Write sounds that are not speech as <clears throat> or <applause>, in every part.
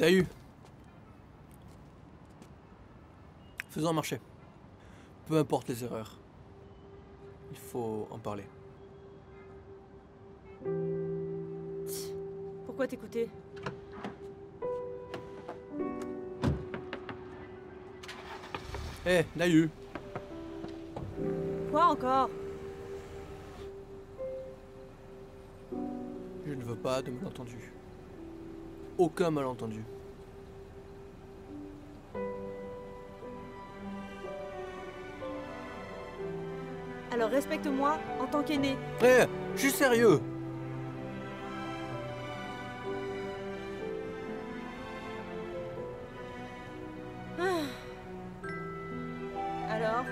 T'as eu Faisons un marché. Peu importe les erreurs. Il faut en parler. Pourquoi t'écouter? Eh, Dayu Quoi encore? Je ne veux pas de malentendu. Aucun malentendu. Alors respecte-moi en tant qu'aîné. Eh, je suis sérieux Alors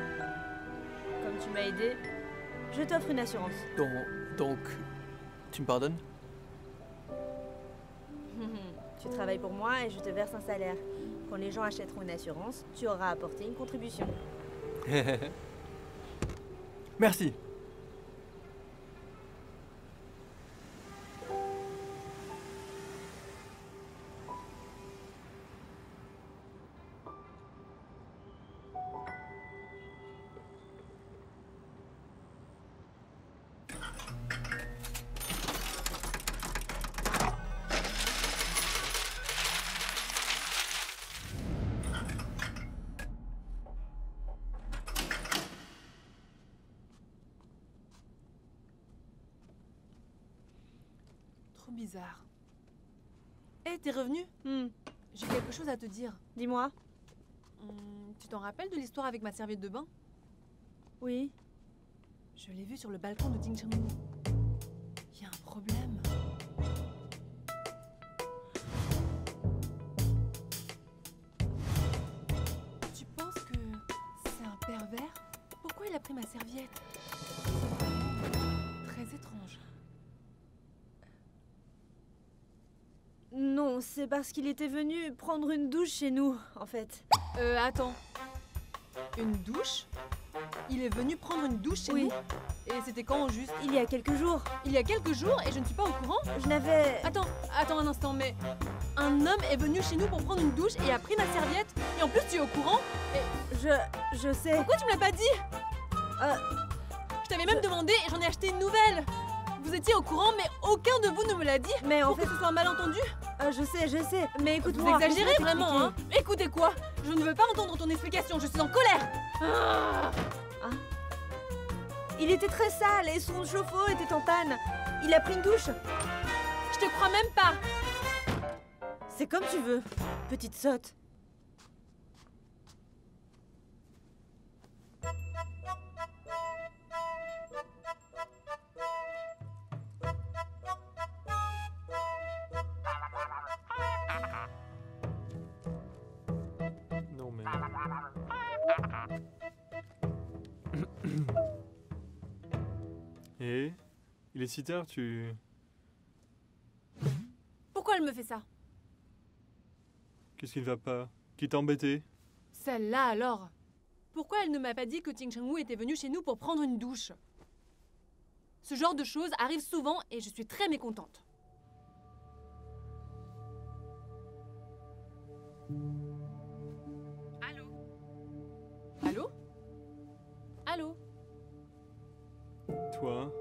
Comme tu m'as aidé, je t'offre une assurance. Donc, donc, tu me pardonnes? Pour moi et je te verse un salaire. Quand les gens achèteront une assurance, tu auras apporté une contribution. <laughs> Merci. Trop bizarre. Eh, t'es revenu? Hmm, J'ai quelque chose à te dire. Dis-moi. Hum, tu t'en rappelles de l'histoire avec ma serviette de bain? Oui. Je l'ai vue sur le balcon de Ding c'est parce qu'il était venu prendre une douche chez nous, en fait. Euh, attends. Une douche? Il est venu prendre une douche chez Oui. nous? Et c'était quand au juste? Il y a quelques jours, Il y a quelques jours et je ne suis pas au courant? Je n'avais... Attends, attends un instant, mais un homme est venu chez nous pour prendre une douche et a pris ma serviette. Et en plus tu es au courant? Je... je sais... Pourquoi tu me l'as pas dit? Euh, Je t'avais même demandé et j'en ai acheté une nouvelle Vous étiez au courant mais aucun de vous ne me l'a dit mais en Pour fait... que ce soit un malentendu euh, je sais, je sais. Mais Vous écoute-moi... exagérez laisse-moi vraiment, hein. Écoutez quoi Je ne veux pas entendre ton explication, je suis en colère Ah Il était très sale et son chauffe-eau était en panne. Il a pris une douche. Je te crois même pas C'est comme tu veux, petite sotte. Et Il est si tard, tu... Pourquoi elle me fait ça Qu'est-ce qui ne va pas Qui t'a embêté Celle-là alors Pourquoi elle ne m'a pas dit que Ting Cheng-Wu était venu chez nous pour prendre une douche Ce genre de choses arrive souvent et je suis très mécontente. Allô Allô Allô Toi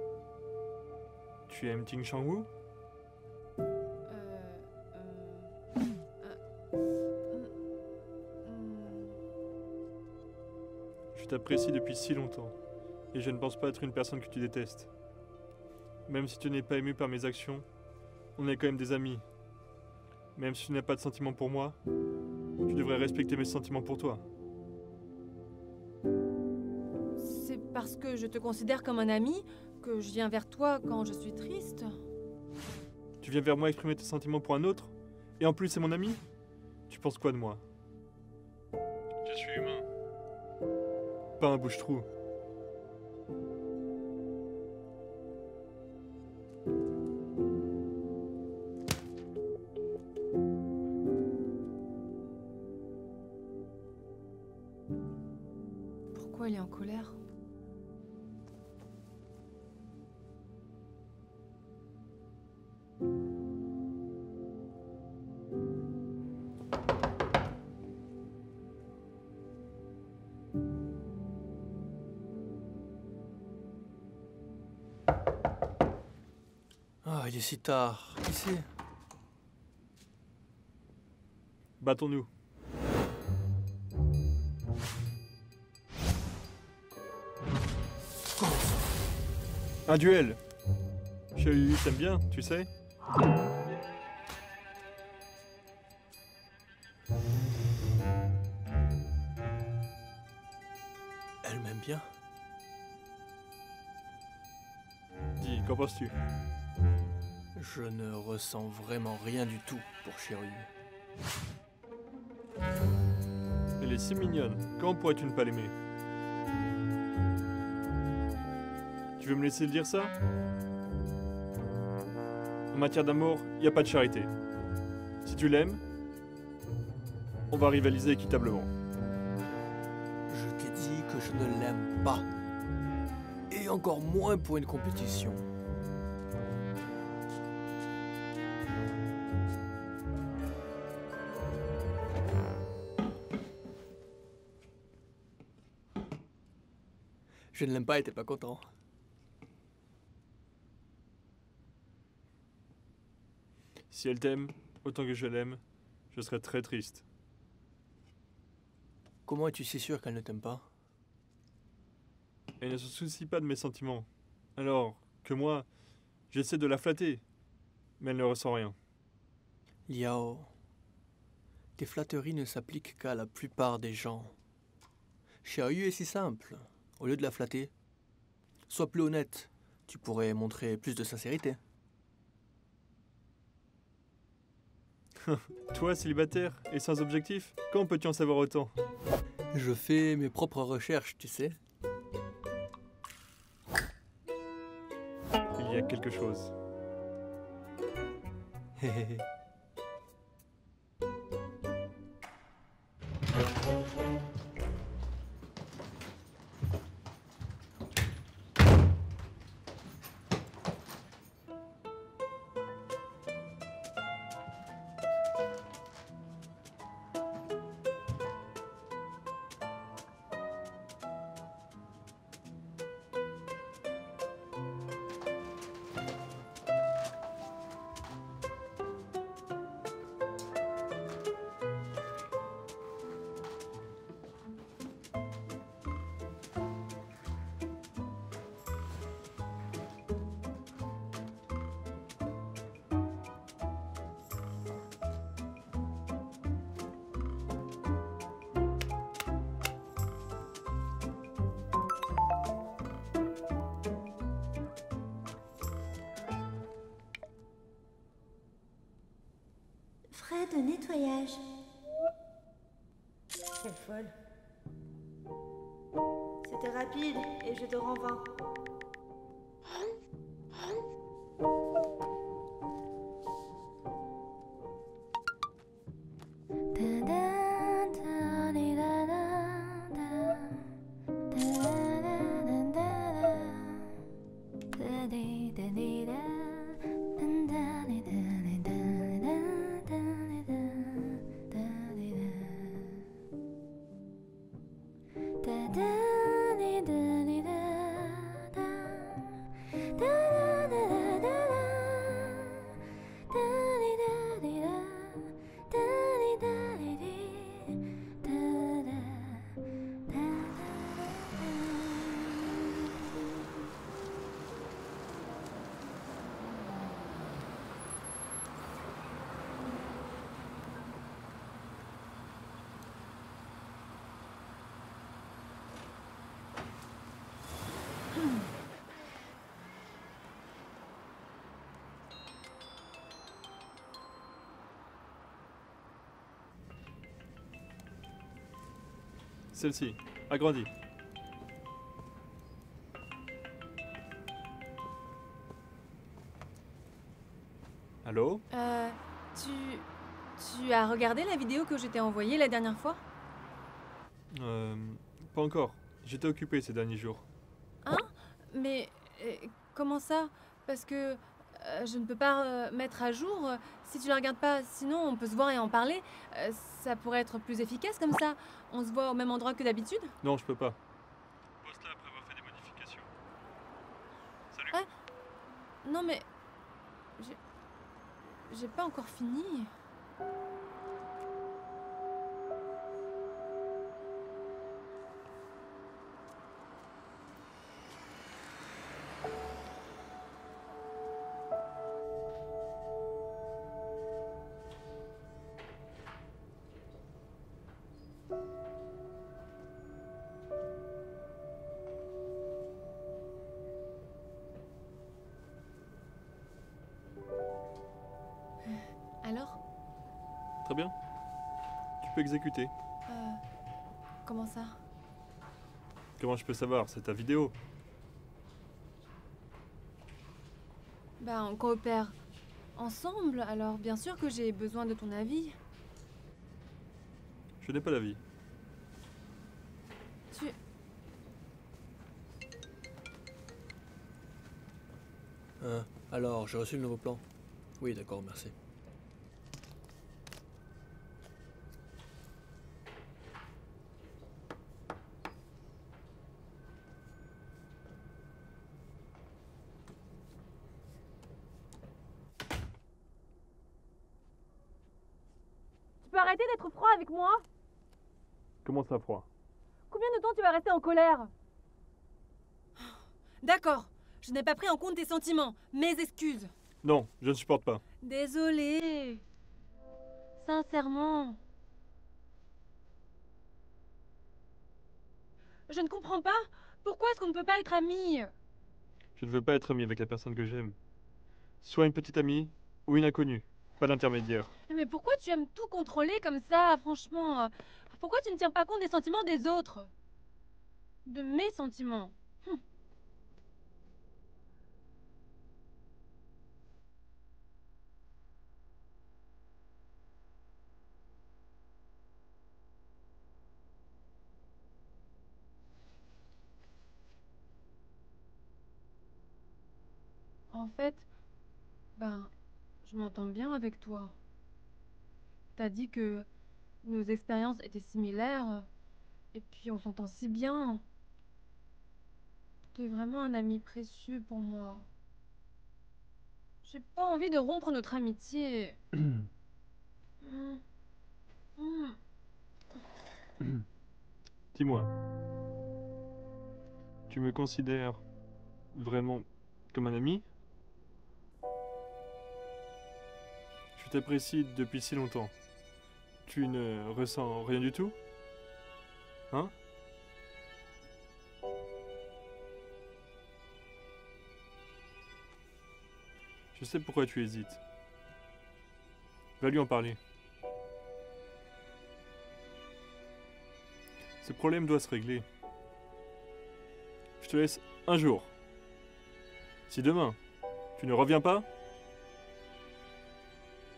Tu aimes Ting euh, hmm. Je t'apprécie depuis si longtemps. Et je ne pense pas être une personne que tu détestes. Même si tu n'es pas ému par mes actions, on est quand même des amis. Même si tu n'as pas de sentiments pour moi, tu devrais respecter mes sentiments pour toi. Parce que je te considère comme un ami que je viens vers toi quand je suis triste. Tu viens vers moi exprimer tes sentiments pour un autre Et en plus c'est mon ami? Tu penses quoi de moi? Je suis humain. Pas un bouche-trou. Si tard. C'est? Battons-nous. Un duel Chérie, t'aimes bien, tu sais Elle m'aime bien. Dis, qu'en penses-tu? Je ne ressens vraiment rien du tout pour Chérie. Elle est si mignonne, comment pourrais-tu ne pas l'aimer? Tu veux me laisser dire ça? En matière d'amour, il n'y a pas de charité. Si tu l'aimes, on va rivaliser équitablement. Je t'ai dit que je ne l'aime pas. Et encore moins pour une compétition. Je ne l'aime pas et t'es pas content. Si elle t'aime, autant que je l'aime, je serais très triste. Comment es-tu si sûr qu'elle ne t'aime pas? Elle ne se soucie pas de mes sentiments. Alors que moi, j'essaie de la flatter, mais elle ne ressent rien. Liao, tes flatteries ne s'appliquent qu'à la plupart des gens. Xiaoyu est si simple. Au lieu de la flatter, sois plus honnête. Tu pourrais montrer plus de sincérité. <laughs> Toi, célibataire et sans objectif, comment peux-tu en savoir autant? Je fais mes propres recherches, tu sais. Il y a quelque chose. <laughs> De nettoyage. Quelle folle. C'était rapide et je te rends 20. Celle-ci, agrandie. Allô? Euh, tu... Tu as regardé la vidéo que je t'ai envoyée la dernière fois? Euh. Pas encore. J'étais occupé ces derniers jours. Mais euh, comment ça? Parce que euh, je ne peux pas euh, mettre à jour. euh, Si tu la regardes pas, sinon on peut se voir et en parler. Ça pourrait être plus efficace comme ça. On se voit au même endroit que d'habitude? Non, je peux pas. Poste-la après avoir fait des modifications. Salut. Non mais J'ai. J'ai pas encore fini. Très bien. Tu peux exécuter. Euh. Comment ça? Comment je peux savoir? C'est ta vidéo. Bah, on coopère ensemble, alors bien sûr que j'ai besoin de ton avis. Je n'ai pas d'avis. Tu. Hein Alors, j'ai reçu le nouveau plan Oui, d'accord, merci. Tu peux arrêter d'être froid avec moi Comment ça, froid? Combien de temps tu vas rester en colère? D'accord, je n'ai pas pris en compte tes sentiments. Mes excuses. Non, je ne supporte pas. Désolée. Sincèrement. Je ne comprends pas. Pourquoi est-ce qu'on ne peut pas être amis? Je ne veux pas être ami avec la personne que j'aime. Soit une petite amie ou une inconnue. Pas d'intermédiaire. Mais pourquoi tu aimes tout contrôler comme ça, franchement? Pourquoi tu ne tiens pas compte des sentiments des autres? De mes sentiments Hum. En fait, ben, je m'entends bien avec toi. T'as dit que nos expériences étaient similaires, et puis on s'entend si bien. T'es vraiment un ami précieux pour moi. J'ai pas envie de rompre notre amitié. <clears throat> Dis-moi. Tu me considères vraiment comme un ami? Je t'apprécie depuis si longtemps. Tu ne ressens rien du tout Hein Je sais pourquoi tu hésites. Va lui en parler. Ce problème doit se régler. Je te laisse un jour. Si demain, tu ne reviens pas,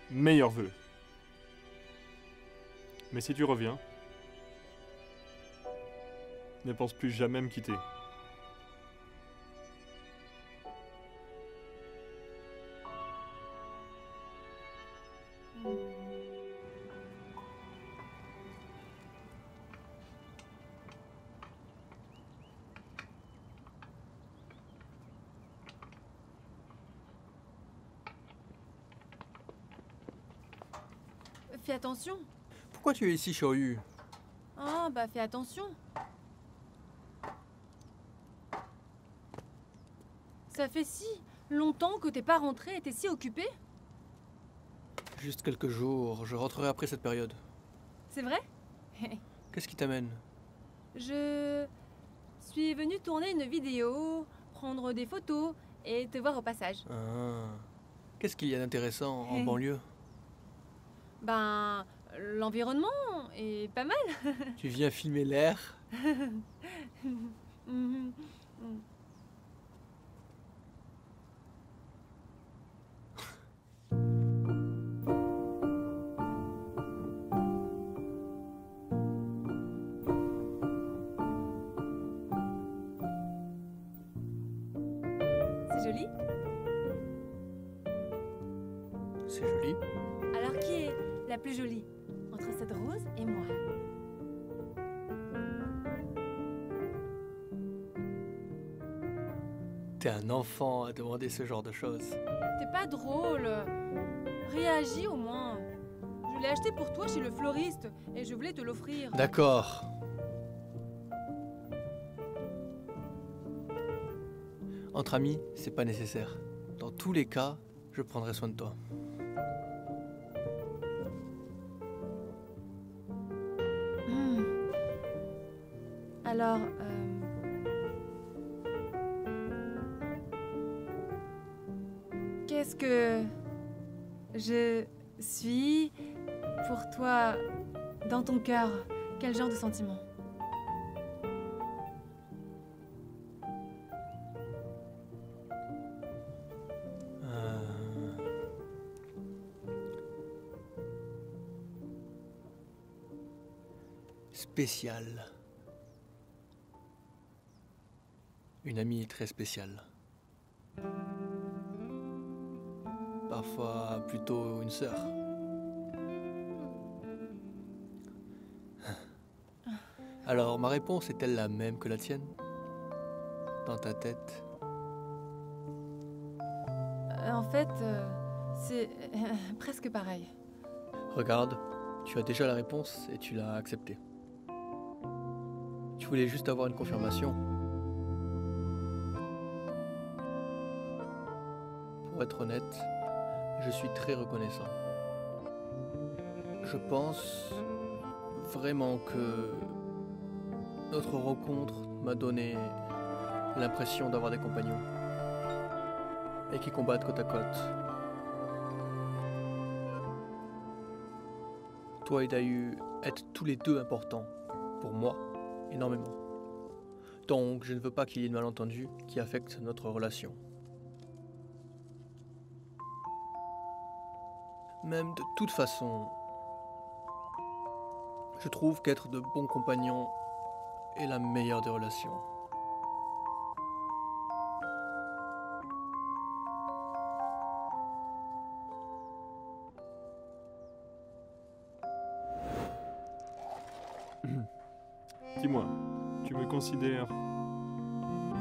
meilleur vœu. Mais si tu reviens, ne pense plus jamais me quitter. Fais attention. Pourquoi tu es ici, Shoyu Ah, bah fais attention. Ça fait si longtemps que t'es pas rentré et t'es si occupé Juste quelques jours, je rentrerai après cette période. C'est vrai? <laughs> Qu'est-ce qui t'amène? Je suis venue tourner une vidéo, prendre des photos et te voir au passage. Ah. Qu'est-ce qu'il y a d'intéressant en <laughs> banlieue? Ben, l'environnement est pas mal. <laughs> Tu viens filmer l'air <laughs> Mhm. C'est joli. C'est joli. Alors qui est la plus jolie? Entre cette rose et moi T'es un enfant à demander ce genre de choses. T'es pas drôle. Réagis au moins. Je l'ai acheté pour toi chez le fleuriste et je voulais te l'offrir. D'accord. Entre amis, c'est pas nécessaire. Dans tous les cas, je prendrai soin de toi. Quel genre de sentiment Euh, Spécial. Une amie très spéciale. Parfois plutôt une sœur. Alors, ma réponse est-elle la même que la tienne? Dans ta tête? Euh, En fait, euh, c'est euh, <laughs> presque pareil. Regarde, tu as déjà la réponse et tu l'as acceptée. Tu voulais juste avoir une confirmation. Pour être honnête, je suis très reconnaissant. Je pense vraiment que notre rencontre m'a donné l'impression d'avoir des compagnons et qui combattent côte à côte. Toi et Dahu êtes tous les deux importants, pour moi, énormément. Donc je ne veux pas qu'il y ait de malentendus qui affectent notre relation. Même de toute façon, je trouve qu'être de bons compagnons est la meilleure des relations. <clears throat> Dis-moi, tu me considères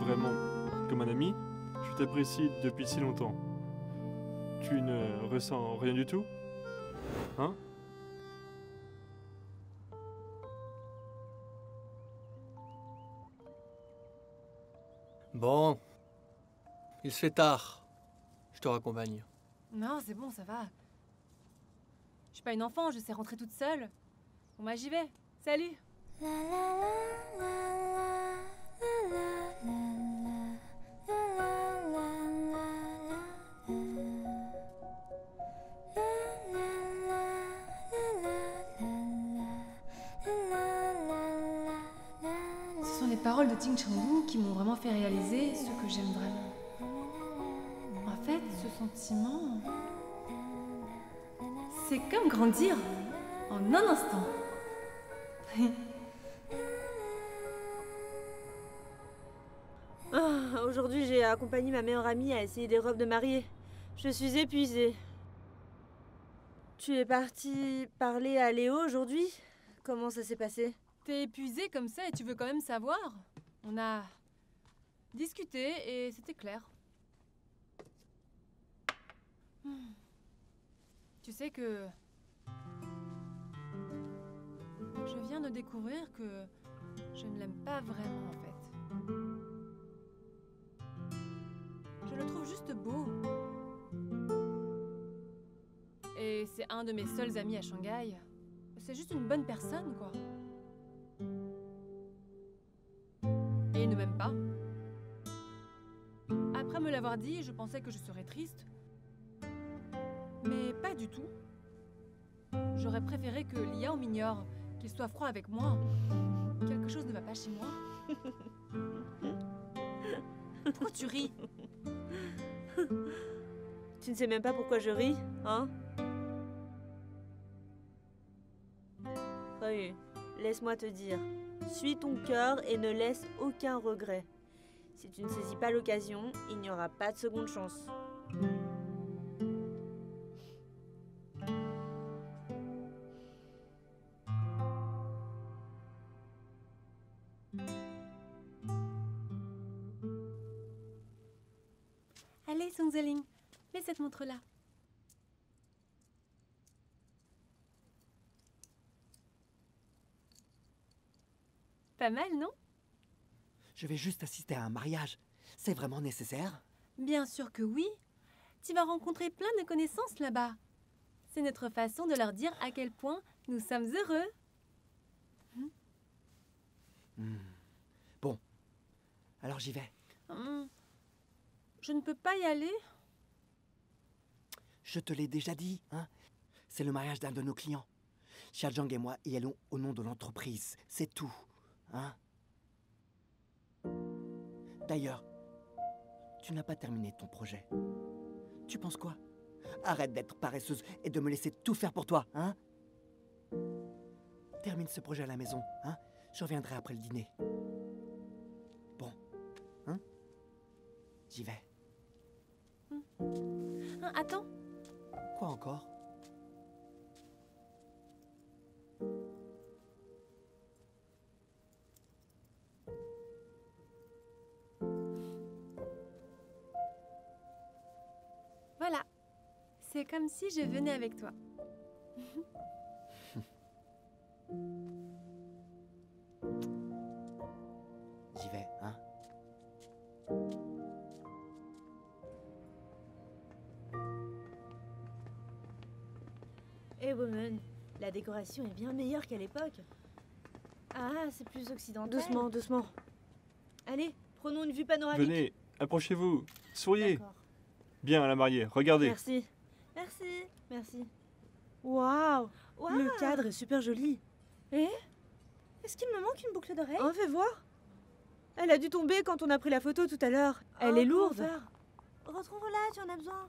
vraiment comme un ami? Je t'apprécie depuis si longtemps. Tu ne ressens rien du tout? Hein? Bon, il se fait tard. Je te raccompagne. Non, c'est bon, ça va. Je suis pas une enfant, je sais rentrer toute seule. Bon, bah j'y vais. Salut qui m'ont vraiment fait réaliser ce que j'aime vraiment. En fait, ce sentiment, c'est comme grandir en un instant. <laughs> Ah, Aujourd'hui, j'ai accompagné ma meilleure amie à essayer des robes de mariée. Je suis épuisée. Tu es partie parler à Léo aujourd'hui? Comment ça s'est passé? T'es épuisé comme ça et tu veux quand même savoir? On a discuté et c'était clair. Tu sais que je viens de découvrir que je ne l'aime pas vraiment en fait. Je le trouve juste beau. Et c'est un de mes seuls amis à Shanghai. C'est juste une bonne personne, quoi. Ne m'aime pas. Après me l'avoir dit, je pensais que je serais triste. Mais pas du tout. J'aurais préféré que Liao m'ignore, qu'il soit froid avec moi. Quelque chose ne va pas chez moi. Pourquoi tu ris? Tu ne sais même pas pourquoi je ris, hein? Ryu, laisse-moi te dire. Suis ton cœur et ne laisse aucun regret. Si tu ne saisis pas l'occasion, il n'y aura pas de seconde chance. Zéling, mets cette montre-là. Pas mal, non? Je vais juste assister à un mariage. C'est vraiment nécessaire? Bien sûr que oui. Tu vas rencontrer plein de connaissances là-bas. C'est notre façon de leur dire à quel point nous sommes heureux. Hmm. Bon. Alors j'y vais. Hum, Je ne peux pas y aller. Je te l'ai déjà dit, hein C'est le mariage d'un de nos clients. Xiaojang et moi y allons au nom de l'entreprise. C'est tout. Hein? D'ailleurs, tu n'as pas terminé ton projet. Tu penses quoi? Arrête d'être paresseuse et de me laisser tout faire pour toi, hein? Termine ce projet à la maison, hein? Je reviendrai après le dîner. Bon, hein? J'y vais. Hein, attends, Quoi encore? C'est comme si je venais avec toi. J'y vais, hein Eh woman, la décoration est bien meilleure qu'à l'époque. Ah, c'est plus occidental. Doucement, doucement. Allez, prenons une vue panoramique. Venez, approchez-vous, souriez. Bien, la mariée, regardez. Merci. Merci. Waouh Le cadre est super joli. Eh Est-ce qu'il me manque une boucle d'oreille? On fait voir. Elle a dû tomber quand on a pris la photo tout à l'heure. Elle est lourde. Rentrons là, tu en as besoin.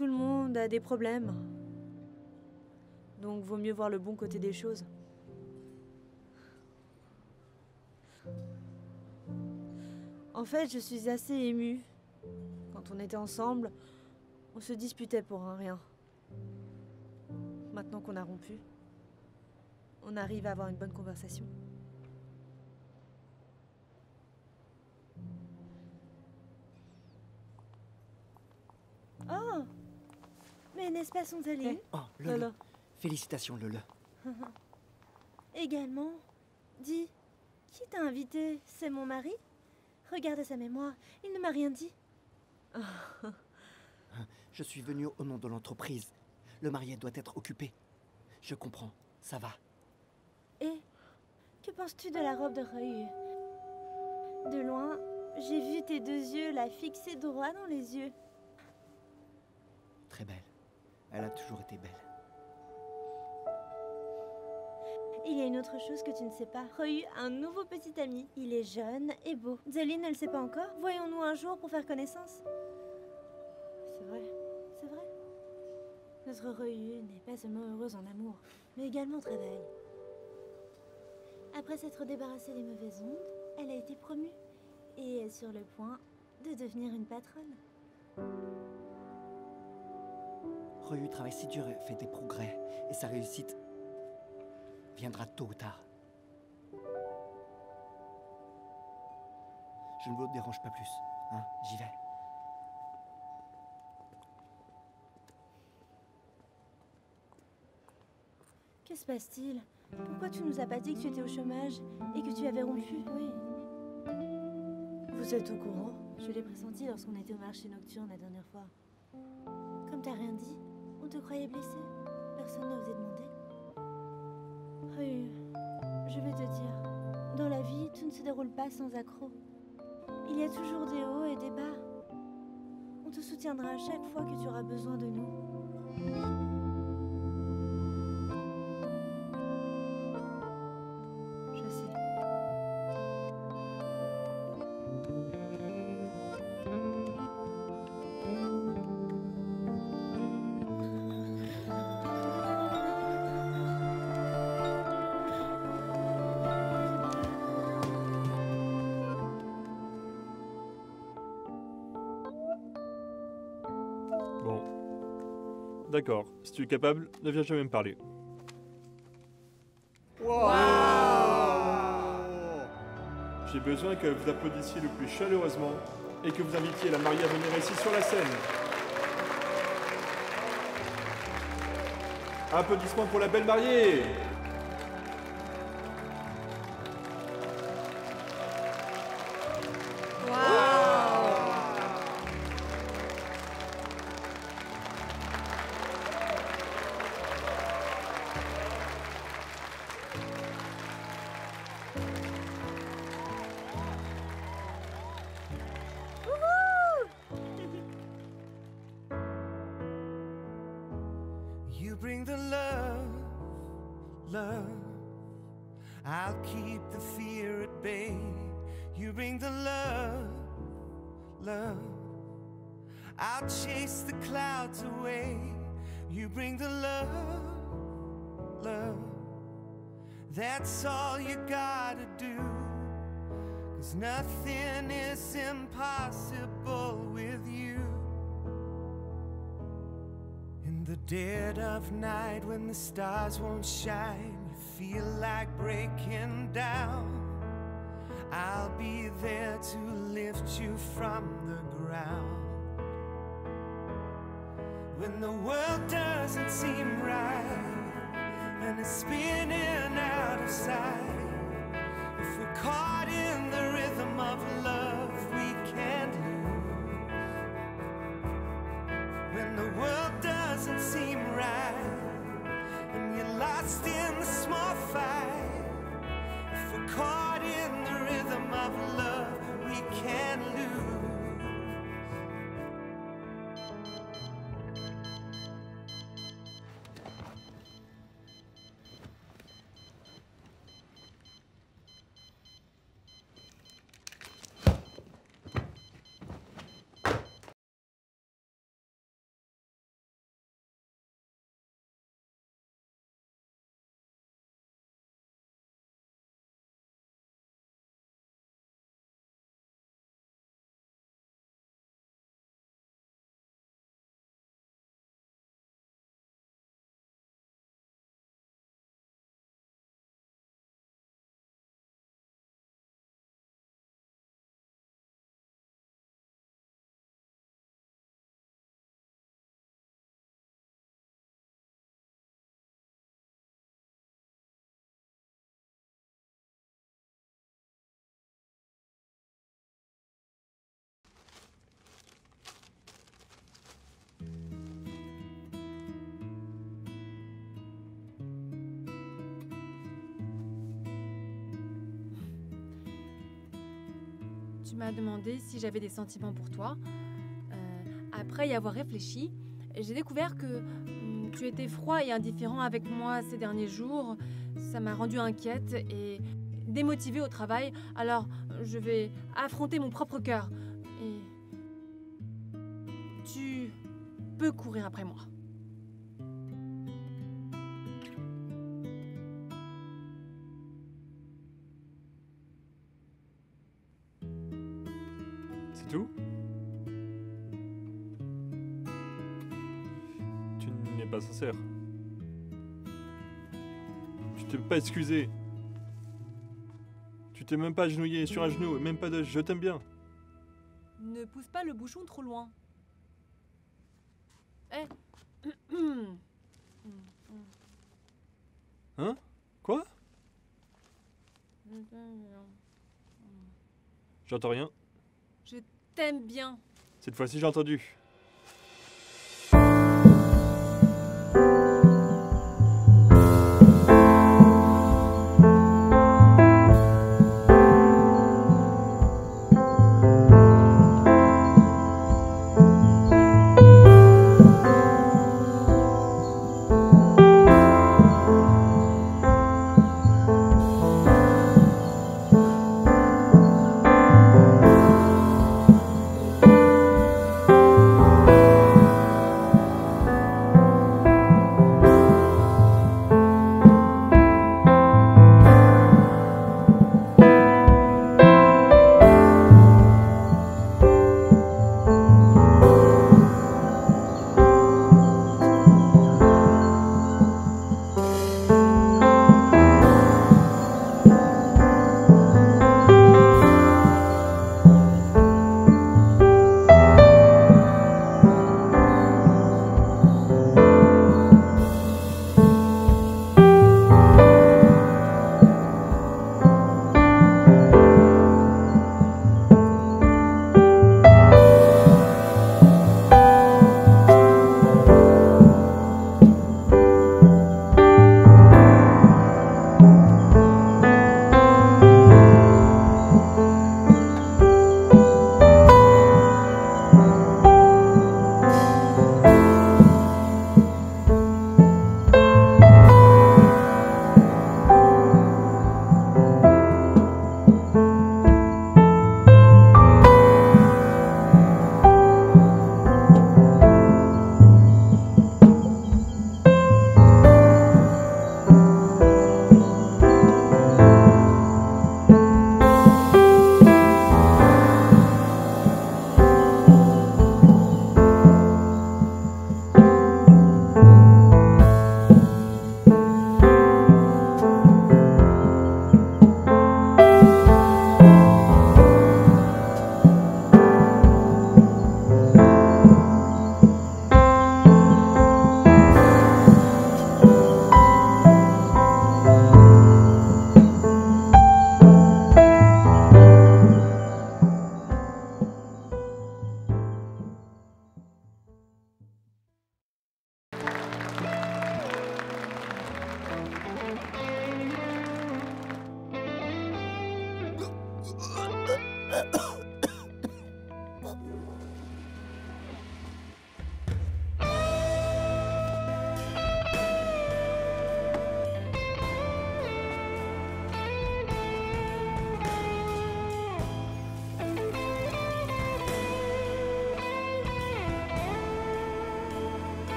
Tout le monde a des problèmes. Donc vaut mieux voir le bon côté des choses. En fait, je suis assez émue. Quand on était ensemble, on se disputait pour un rien. Maintenant qu'on a rompu, on arrive à avoir une bonne conversation. Oh Mais n'est-ce pas Zéline Oh, Lele. Félicitations, Lele. <laughs> Également. Dis, qui t'a invité? C'est mon mari? Regarde sa mémoire, il ne m'a rien dit. <laughs> Je suis venu au nom de l'entreprise. Le marié doit être occupé. Je comprends, ça va. Et que penses-tu de la robe de Reuil De loin, j'ai vu tes deux yeux la fixer droit dans les yeux. Très belle. Elle a toujours été belle. Il y a une autre chose que tu ne sais pas. Ryu a un nouveau petit ami. Il est jeune et beau. Zéline ne le sait pas encore. Voyons-nous un jour pour faire connaissance. C'est vrai, c'est vrai. Notre Ryu n'est pas seulement heureuse en amour, mais également très belle. Après s'être débarrassée des mauvaises ondes, elle a été promue et est sur le point de devenir une patronne. Ryu travaille si dur et fait des progrès, et sa réussite viendra tôt ou tard. Je ne vous dérange pas plus, hein, j'y vais. Que se passe-t-il? Pourquoi tu nous as pas dit que tu étais au chômage et que tu avais rompu? Oui. Vous êtes au courant? Je l'ai pressenti lorsqu'on était au marché nocturne la dernière fois. Comme t'as rien dit, te croyait blessé? Personne n'a osé demander. Ryu, je vais te dire, dans la vie, tout ne se déroule pas sans accroc. Il y a toujours des hauts et des bas. On te soutiendra à chaque fois que tu auras besoin de nous. D'accord. Si tu es capable, ne viens jamais me parler. J'ai besoin que vous applaudissiez le plus chaleureusement et que vous invitiez la mariée à venir ici sur la scène. Applaudissements pour la belle mariée You That's all you gotta do. Cause nothing is impossible with you. In the dead of night, when the stars won't shine, you feel like breaking down. I'll be there to lift you from the ground. When the world doesn't seem right and it's spinning out of sight, if we're caught in the rhythm of love, we can't lose. When the world doesn't seem right and you're lost in the small fight, if we're caught in the rhythm of love, we can't lose. Tu m'as demandé si j'avais des sentiments pour toi. Euh, après y avoir réfléchi, j'ai découvert que hum, tu étais froid et indifférent avec moi ces derniers jours. Ça m'a rendue inquiète et démotivée au travail. Alors, je vais affronter mon propre cœur. Et tu peux courir après moi. Sincère. Tu t'es pas excusé. Tu t'es même pas agenouillé sur un genou et même pas de je t'aime bien. Ne pousse pas le bouchon trop loin. Eh <clears throat> Hein? Quoi? J'entends rien. Je t'aime bien. Cette fois-ci, j'ai entendu.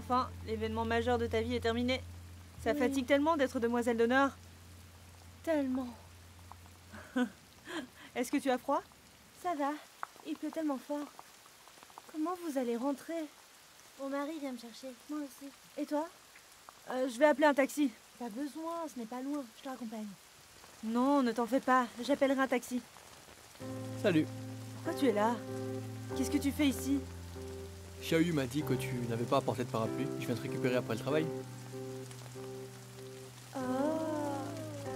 Enfin, l'événement majeur de ta vie est terminé. Ça Oui. fatigue tellement d'être demoiselle d'honneur. Tellement. <laughs> Est-ce que tu as froid? Ça va, il pleut tellement fort. Comment vous allez rentrer? Mon mari vient me chercher, moi aussi. Et toi? Euh, Je vais appeler un taxi. Pas besoin, ce n'est pas loin, je te raccompagne. Non, ne t'en fais pas, j'appellerai un taxi. Salut. Pourquoi tu es là? Qu'est-ce que tu fais ici? Xiaoyu m'a dit que tu n'avais pas apporté de parapluie. Je viens te récupérer après le travail. Oh,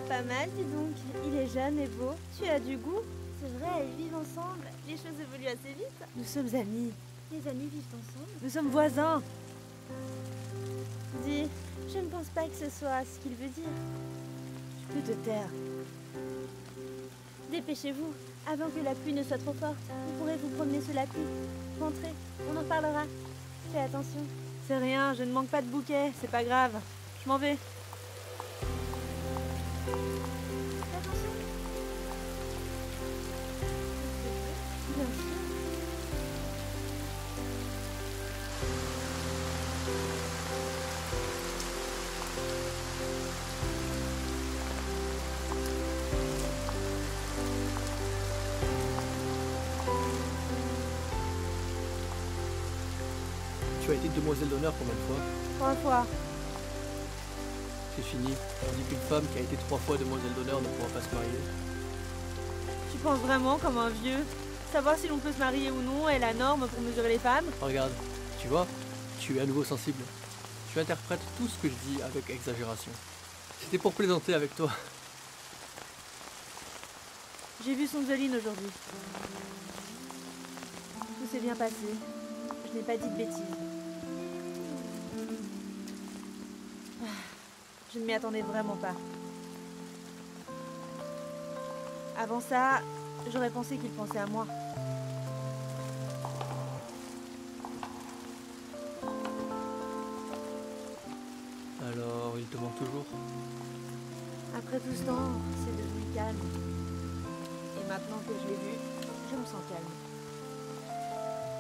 pas mal, dis donc. Il est jeune et beau. Tu as du goût. C'est vrai, ils vivent ensemble. Les choses évoluent assez vite. Nous sommes amis. Les amis vivent ensemble. Nous sommes voisins. Dis, je ne pense pas que ce soit ce qu'il veut dire. Tu peux te taire. Dépêchez-vous, avant que la pluie ne soit trop forte. Vous pourrez vous promener sous la pluie. Rentrez, on en parlera. Fais attention. C'est rien, je ne manque pas de bouquet. C'est pas grave. Je m'en vais. Fini. On dit qu'une femme qui a été trois fois demoiselle d'honneur ne pourra pas se marier. Tu penses vraiment comme un vieux? Savoir si l'on peut se marier ou non est la norme pour mesurer les femmes? Regarde, tu vois, tu es à nouveau sensible. Tu interprètes tout ce que je dis avec exagération. C'était pour plaisanter avec toi. J'ai vu Sonzoline aujourd'hui. Tout s'est bien passé. Je n'ai pas dit de bêtises. Je ne m'y attendais vraiment pas. Avant ça, j'aurais pensé qu'il pensait à moi. Alors, il te manque toujours? Après tout ce temps, c'est devenu calme. Et maintenant que je l'ai vu, je me sens calme.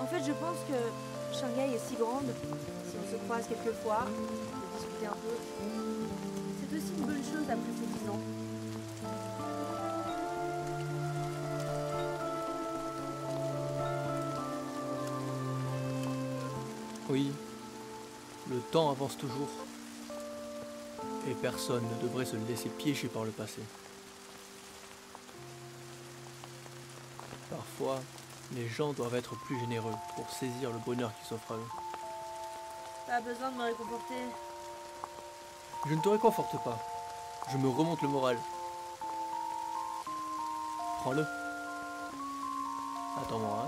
En fait, je pense que Shanghai est si grande, si on se croise quelquefois, discuter un peu. C'est aussi une bonne chose après ces dix ans. Oui, le temps avance toujours. Et personne ne devrait se laisser piéger par le passé. Parfois, les gens doivent être plus généreux pour saisir le bonheur qui s'offre à eux. Pas besoin de me réconforter. Je ne te réconforte pas. Je me remonte le moral. Prends-le. Attends-moi.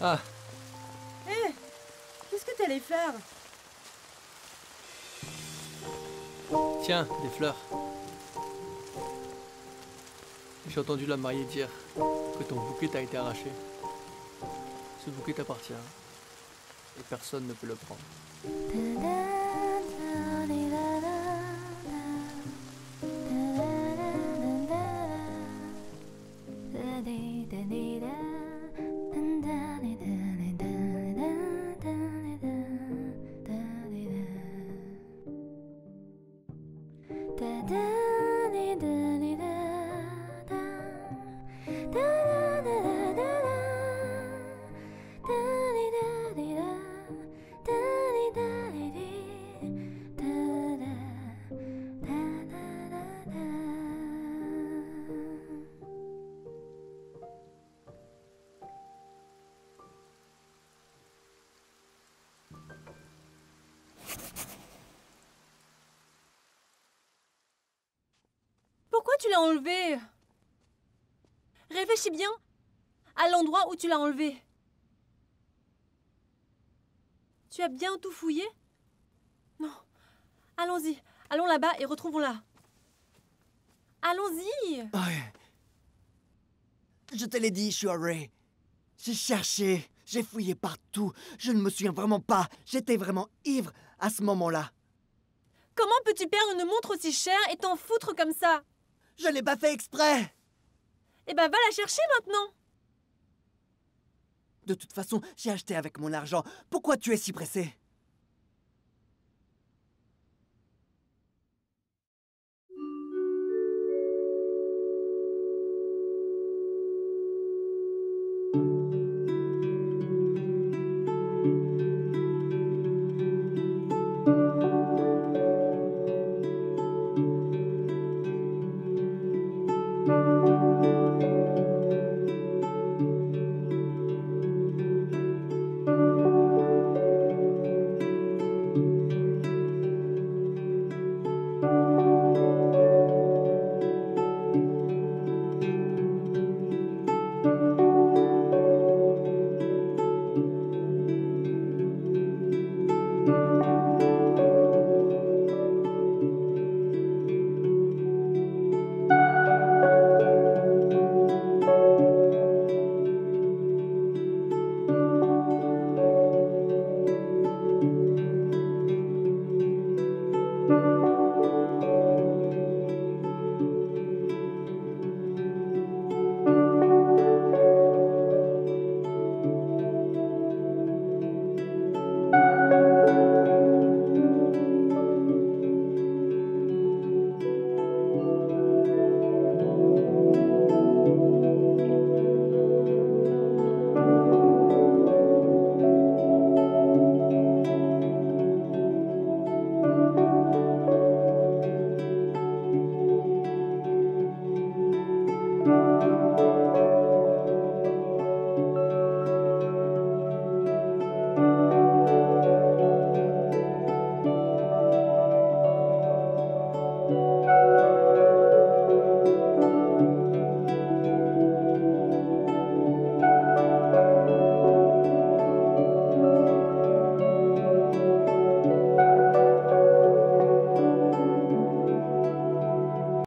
Ah, Hé Qu'est-ce que t'allais faire? Tiens, des fleurs. J'ai entendu la mariée dire que ton bouquet t'a été arraché. Ce bouquet t'appartient. Et personne ne peut le prendre. L'as enlevé Réfléchis bien à l'endroit où tu l'as enlevé. Tu as bien tout fouillé? Non. Allons-y. Allons là-bas et retrouvons-la. Allons-y Ouais. Je te l'ai dit, Shuarei. J'ai cherché, j'ai fouillé partout. Je ne me souviens vraiment pas. J'étais vraiment ivre à ce moment-là. Comment peux-tu perdre une montre aussi chère et t'en foutre comme ça? Je l'ai pas fait exprès. Eh ben va la chercher maintenant De toute façon, j'ai acheté avec mon argent. Pourquoi tu es si pressé